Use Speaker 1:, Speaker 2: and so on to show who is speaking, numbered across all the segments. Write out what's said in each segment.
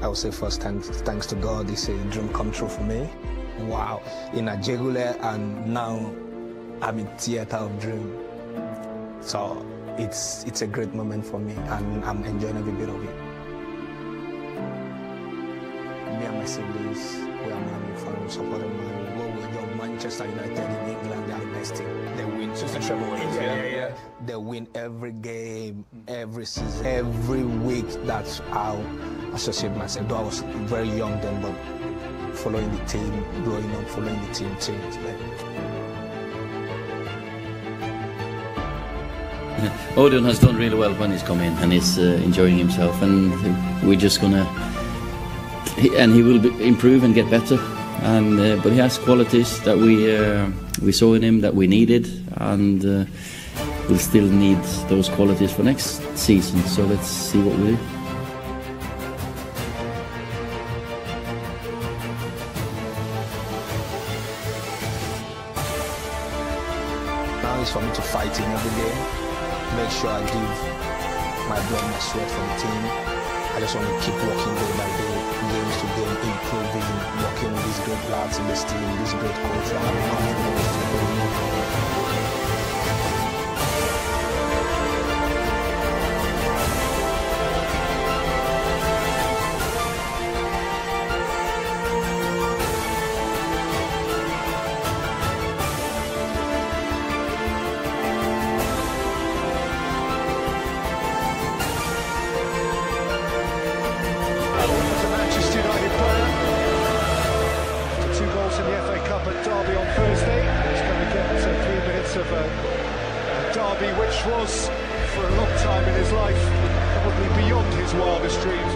Speaker 1: I would say first thanks, thanks to God, it's a dream come true for me. Wow, in a Ajegunle and now I'm in theater of dream. So it's it's a great moment for me and I'm enjoying every bit of it. Me and my siblings, we are Man fans, supporting Man. What we do Manchester United in England, they are the best team. They win.
Speaker 2: Just a treble win. Yeah, yeah, yeah.
Speaker 1: They win every game, every season, every week. That's how I associate myself. Though I was very young then, but following the team, growing up, following the team changed.
Speaker 3: Odion has done really well when he's come in and he's uh, enjoying himself and we're just gonna he, and he will be, improve and get better and uh, but he has qualities that we uh, we saw in him that we needed and uh, we'll still need those qualities for next season so let's see what we do.
Speaker 1: Now it's for me to fight in every game, make sure I give my blood, my sweat for the team. I just want to keep working day by day, games to game, improving, working with these great lads in this team, this great coach.
Speaker 4: Derby, which was, for a long time in his life, probably beyond his wildest dreams.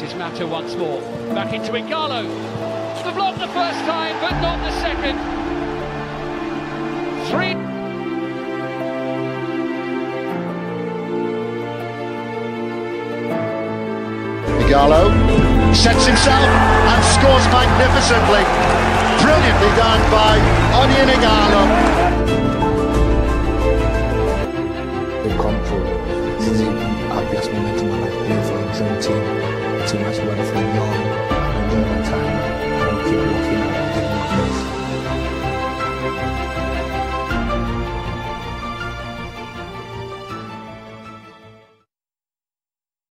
Speaker 5: This is Mata once more. Back into Ighalo. The block the first time, but not the second. Three.
Speaker 4: Ighalo sets himself and scores magnificently. Brilliantly done by Odion Ighalo.
Speaker 1: They've come true. This is the happiest moment in my life playing for a dream team. much that's wonderful, young,